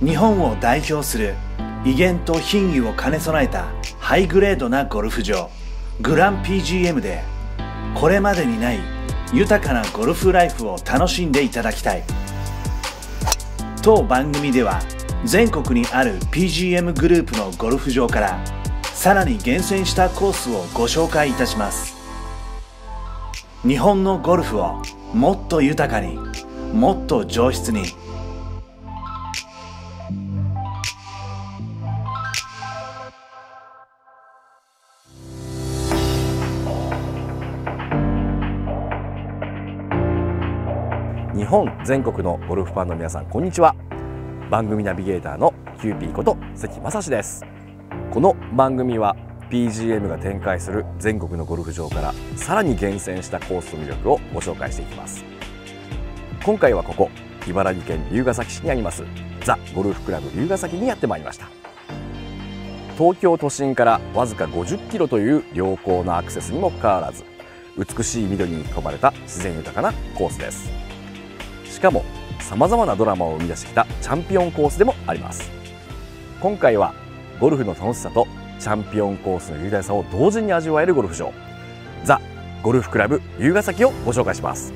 日本を代表する威厳と品位を兼ね備えたハイグレードなゴルフ場。グラン PGM でこれまでにない豊かなゴルフライフを楽しんでいただきたい。当番組では全国にある PGM グループのゴルフ場からさらに厳選したコースをご紹介いたします。日本のゴルフをもっと豊かにもっと上質に日本全国のゴルフファンの皆さんこんにちは。番組ナビゲーターのキューピーこと関雅史です。この番組は PGM が展開する全国のゴルフ場からさらに厳選したコースの魅力をご紹介していきます。今回はここ茨城県龍ケ崎市にありますザ・ゴルフクラブ龍ケ崎にやってまいりました。東京都心からわずか50キロという良好なアクセスにもかかわらず美しい緑に囲まれた自然豊かなコースです。しかもさまざまなドラマを生み出してきたチャンピオンコースでもあります。今回はゴルフの楽しさとチャンピオンコースの雄大さを同時に味わえるゴルフ場。ザ・ゴルフクラブ龍ヶ崎をご紹介します。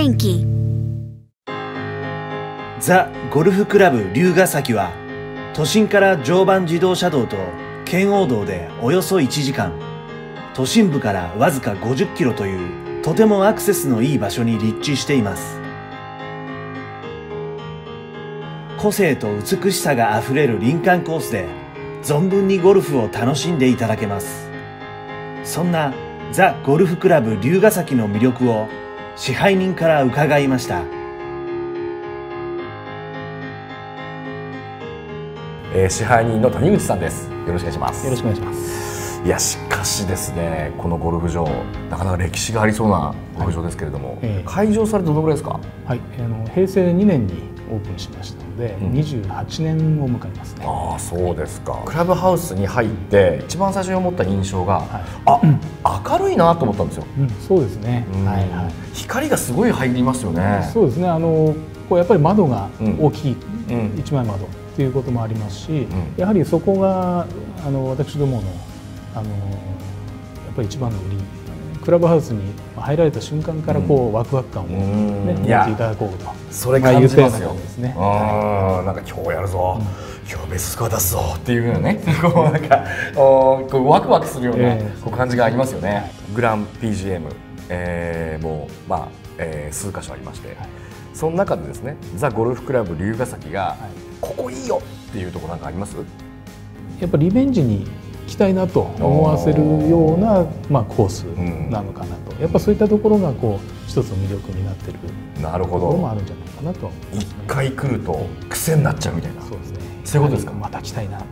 天気。ザ・ゴルフクラブ龍ヶ崎は都心から常磐自動車道と圏央道でおよそ1時間都心部からわずか50キロというとてもアクセスのいい場所に立地しています。個性と美しさがあふれる林間コースで存分にゴルフを楽しんでいただけます。そんなザ・ゴルフクラブ龍ヶ崎の魅力を支配人から伺いました。えー支配人の谷口さんです。よろしくお願いします。よろしくお願いします。いやしかしですねこのゴルフ場なかなか歴史がありそうなゴルフ場ですけれども、ええ。開場されてどのぐらいですか？はい、あの平成2年にオープンしましたので、うん28年を迎えますね。ああそうですかクラブハウスに入って一番最初に思った印象が、はいあ明るいなと思ったんですよ、うん、そうですね。うんはいはい。光がすごい入りますよねそうですね。あのこうやっぱり窓がうん大きい、うん一枚窓っていうこともありますし、んやはりそこがあの私どものあのやっぱり一番の売り。クラブハウスに入られた瞬間からこう、ワクワク感を、ね、うん。持っていただこうと。それ感じますよ。ね。あーなんか今日やるぞ、今日ベストスコア出すぞっていうようなね こうなんかおーこうワクワクするような、ええ。こう感じがありますよね、グラン PGM、えーもうまあ、えー数箇所ありまして、その中でですねザ・ゴルフクラブ龍ヶ崎が、ここいいよっていうところなんかあります？やっぱりリベンジに来たいなと思わせるような、まあ、コースなのかなと、やっぱそういったところがこう一つの魅力になっているなるほところもどあるんじゃないかなと一回来ると癖になっちゃうみたいな。そうですね。そういうことですか？また来たいなって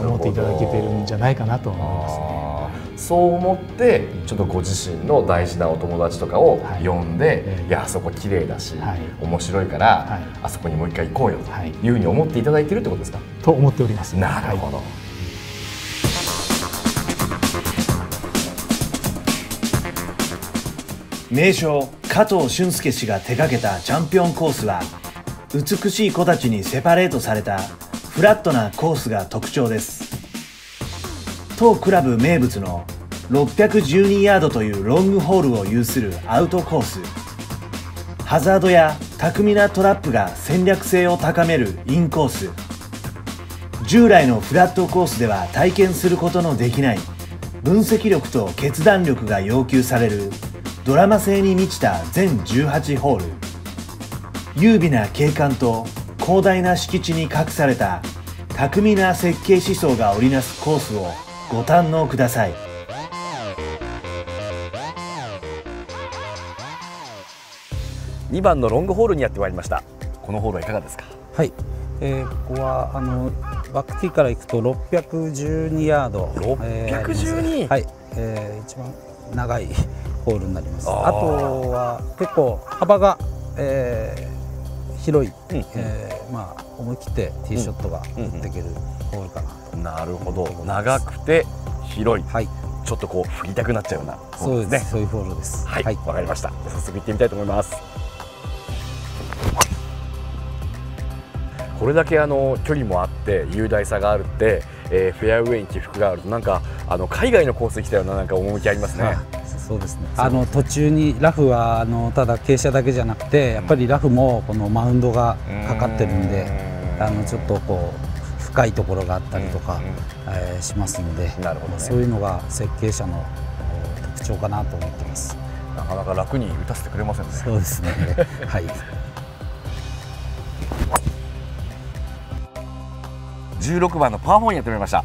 思っていただけてるんじゃないかなと思いますね。そう思ってちょっとご自身の大事なお友達とかをはい。呼んで、ええ。い、やあそこ綺麗だし、はい。面白いから、はい。あそこにもう一回行こうよとはい。いうふうに思っていただいてるってことですか、と思っております。なるほど、名将加藤俊介氏が手掛けたチャンピオンコースは美しい子たちにセパレートされたフラットなコースが特徴です。当クラブ名物の612ヤードというロングホールを有するアウトコース。ハザードや巧みなトラップが戦略性を高めるインコース。従来のフラットコースでは体験することのできない分析力と決断力が要求されるドラマ性に満ちた全18ホール。優美な景観と広大な敷地に隠された巧みな設計思想が織りなすコースをご堪能ください。2番のロングホールにやってまいりました。このホールはいかがですか？はい、えー、ここはあのバックティーからいくと612ヤード。612、えー、はい、えー、一番長いホールになります。あとは結構幅が、えー広い、うんえーまあ、思い切ってティーショットがうん打っていけるホールかな。と、なるほど。長くて広い。はい。ちょっとこう振りたくなっちゃうようなホールですね。そうです。そういうホールです。はいわ、かりました。早速行ってみたいと思います。これだけあの距離もあって雄大さがあるって、えーフェアウェイに起伏があるとなんかあの海外のコースに来たようななんか趣ありますね。あそうですね。あの途中にラフはあのただ傾斜だけじゃなくてやっぱりラフもこのマウンドがかかってるんであのちょっとこう深いところがあったりとか、えーしますのでなるほどね。そういうのが設計者のお特徴かなと思ってます。なかなか楽に打たせてくれませんね。そうですね。はい。16番のパー4にやってまいりました。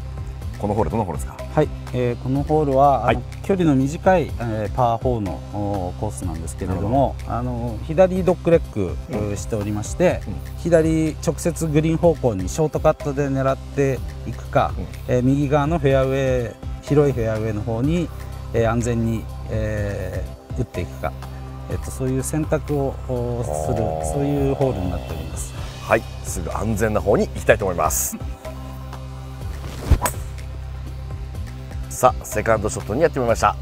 このホールどのホールですか？はい、えーこのホールは、はい。距離の短い、えーパー4のおコースなんですけれどもあの左ドッグレッグ、えーしておりまして、左直接グリーン方向にショートカットで狙っていくか、えー右側のフェアウェイ広いフェアウェイの方に、えー安全に、えー打っていくか、えっとそういう選択をおするそういうホールになっております。はい。すぐ安全な方に行きたいと思いますさあセカンドショットにやってみました。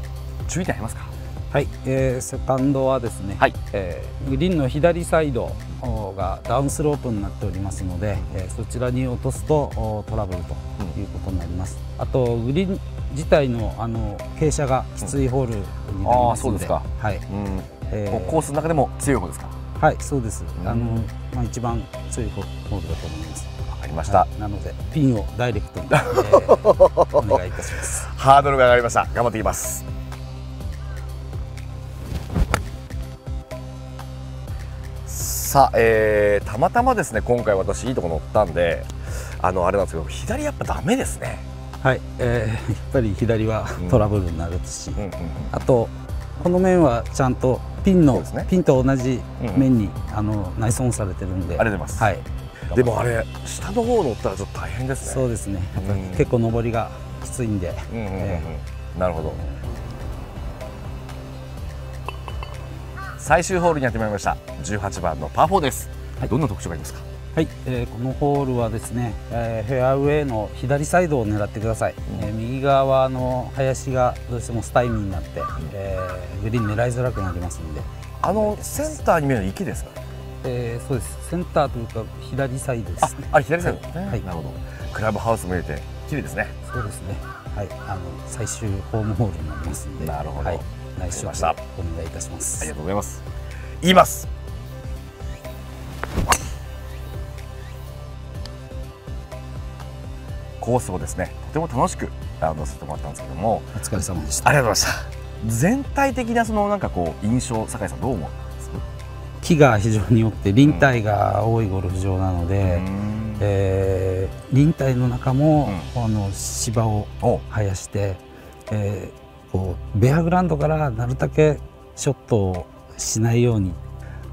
注意点ありますか？はい、えーセカンドはですね、はい。えーグリーンの左サイドおがダウンスロープになっておりますので、えーそちらに落とすとおトラブルということになります、あとグリーン自体のあの傾斜がきついホールになりますので、あーそうですか。はい、うん、えーこうコースの中でも強い方ですか？はい、そうです、うん。あのまあ、一番強いホホールだと思いますわかりました、はい。なのでピンをダイレクトに、えーお願いいたします。ハードルが上がりました。頑張っていきます。さあ、えーたまたまですね今回私いいとこ乗ったんであのあれなんですけど左やっぱダメですね、はい、えーやっぱり左はトラブルになるし、うんうんうん。あとこの面はちゃんとピンの、ね。ピンと同じうん。面に、あの内装されてるんで。ありがとうございます。はい、でもあれ下の方乗ったらちょっと大変ですね。そうですね。結構上りがきついんで、うんうんうんうん。えなるほど。最終ホールにやってまいりました。18番のパー4です、はい。どんな特徴がありますか？はい、えーこのホールはですね、えーフェアウェイの左サイドを狙ってください、えー右側はあの林がどうしてもスタイミーになって、えーグリーン狙いづらくなりますんで、あのセンターに見える池ですか？えーそうです。センターというか左サイドであす。ねあれ左サイド。ですね、はい。なるほど。クラブハウスも入れて綺麗ですね。そうですね。はい。あの最終ホームホールになりますんで。なるほど。はい、内緒お願いいたします。ありがとうございます。言います。コースをですねとても楽しくラウンドさせてもらったんですけども。お疲れ様でした。ありがとうございました。全体的なそのなんかこう印象酒井さんどう思う？木が非常に良くて臨帯が多いゴルフ場なので、えー臨帯の中も、あの芝をお生やして、えーこうベアグラウンドからなるだけショットをしないように、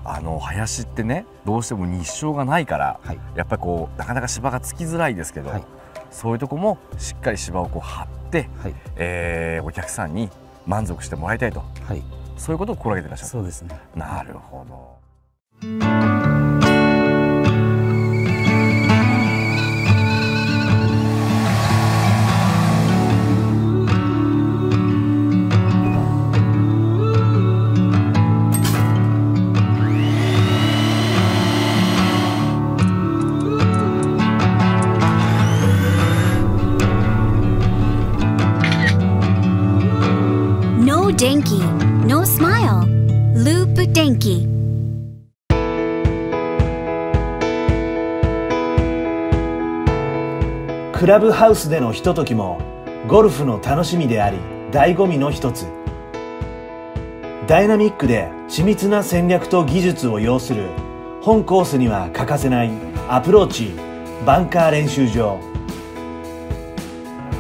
あの林ってねどうしても日照がないから、はい。やっぱりこうなかなか芝がつきづらいですけど、はい。そういうとこもしっかり芝をこう張って、はい。えーお客さんに満足してもらいたいと。はい、そういうことを心がけてらっしゃる。そうですね。なるほど「Denki, no smile. Loop Denki. クラブハウスでのひとときもゴルフの楽しみであり醍醐味の一つダイナミックで緻密な戦略と技術を要する本コースには欠かせないアプローチバンカー練習場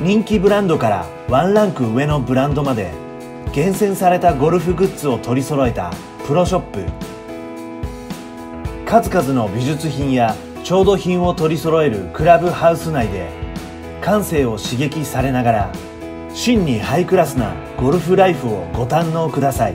人気ブランドからワンランク上のブランドまで厳選されたゴルフグッズを取り揃えたプロショップ。数々の美術品や調度品を取り揃えるクラブハウス内で感性を刺激されながら真にハイクラスなゴルフライフをご堪能ください。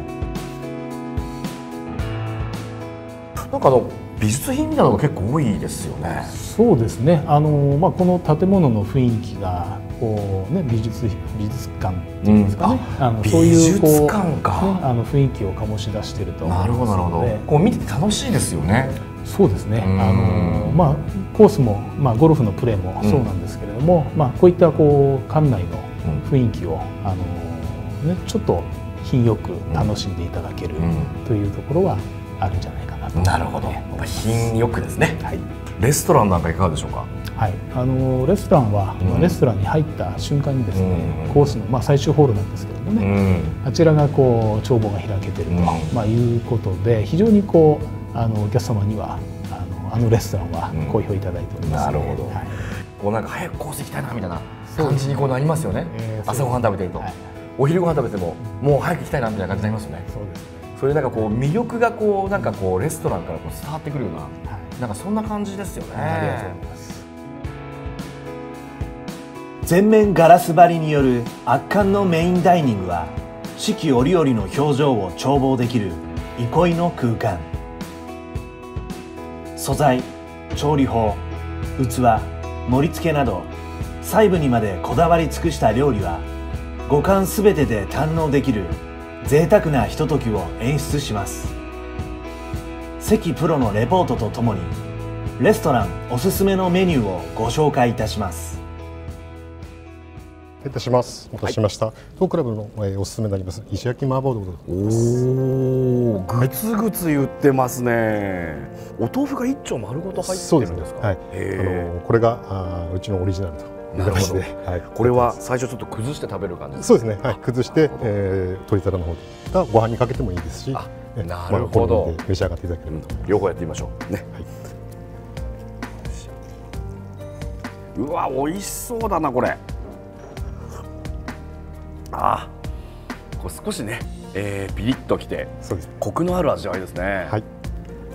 なんかあの美術品みたいなのが結構多いですよね。そうですね。あの、まあ、この建物の雰囲気がこう、ね、美術美術館っていうんですかね、うん。あのそういうこう美術館か。ね、あの雰囲気を醸し出しているとなるほどなるほど。こう見てて楽しいですよね。そうですね。うん。あの、まあ、コースも、まあ、ゴルフのプレーもそうなんですけれども、まあ、こういったこう館内の雰囲気を、あのね、ちょっと品よく楽しんでいただけるうん。というところはあるんじゃないかなと、なるほど。品よくですね。はい。レストランなんかいかがでしょうか？はい、あのレストランは、うん。レストランに入った瞬間にですね、うん。コースの、まあ、最終ホールなんですけれどもね、あちらがこう眺望が開けていると、うん。まあ、いうことで非常にこうあのお客様にはあのあのレストランはうん。好評いただいております、なるほど。はい。こうなんか早くコース行きたいなみたいなそう感じにこうなりますよね。えー朝ごはん食べてると。はい。お昼ご飯食べてももう早く行きたいなみたいな感じになりますよね。そうですね、そういうなんかこう魅力がこうなんかこうレストランからこう伝わってくるようなはい。なんかそんな感じですよね。ありがとうございます全面ガラス張りによる圧巻のメインダイニングは四季折々の表情を眺望できる憩いの空間。素材調理法器盛り付けなど細部にまでこだわり尽くした料理は五感すべてで堪能できる贅沢なひとときを演出します。関プロのレポートとともにレストランおすすめのメニューをご紹介いたします。いたします。お待たせしました。当クラブの、えーおすすめになります。石焼き麻婆豆腐。おおぐつぐつ言ってますね。お豆腐が一丁丸ごと入ってそうですねるんですかはい。あへのこれがあーうちのオリジナルとなるはい。これは最初ちょっと崩して食べる感じですそうですね。はい。崩して、えー、鶏皿の方がご飯にかけてもいいですし、なるほど。まあ召し上がっていただければと。両方やってみましょう。ね、うわ美味しそうだなこれ。あこれ少しね、えー、ピリッときてそうです。コクのある味わいですね。はい。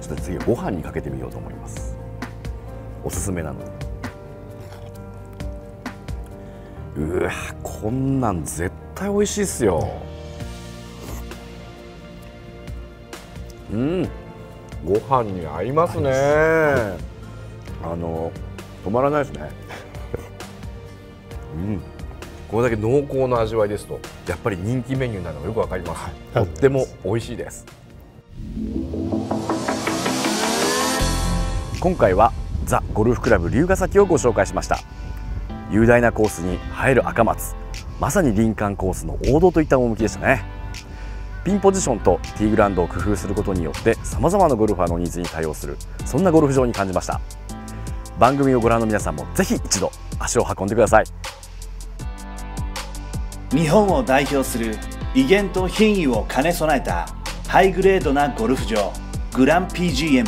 ちょっと次ご飯にかけてみようと思います。おすすめなの。でうわこんなん絶対美味しいっすよ。うん。ご飯に合いますね。あの止まらないですね。うん。これだけ濃厚な味わいですとやっぱり人気メニューなのがよくわかります、とっても美味しいです。今回はザ・ゴルフクラブ龍ヶ崎をご紹介しました雄大なコースに映える赤松。まさに林間コースの王道といった趣でしたね。ピンポジションとティーグラウンドを工夫することによってさまざまなゴルファーのニーズに対応するそんなゴルフ場に感じました。番組をご覧の皆さんもぜひ一度足を運んでください。日本を代表する威厳と品位を兼ね備えたハイグレードなゴルフ場グラン PGM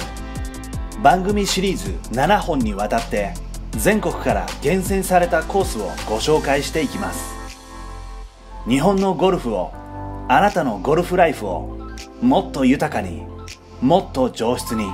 番組シリーズ7本にわたって全国から厳選されたコースをご紹介していきます。日本のゴルフをあなたのゴルフライフをもっと豊かにもっと上質に。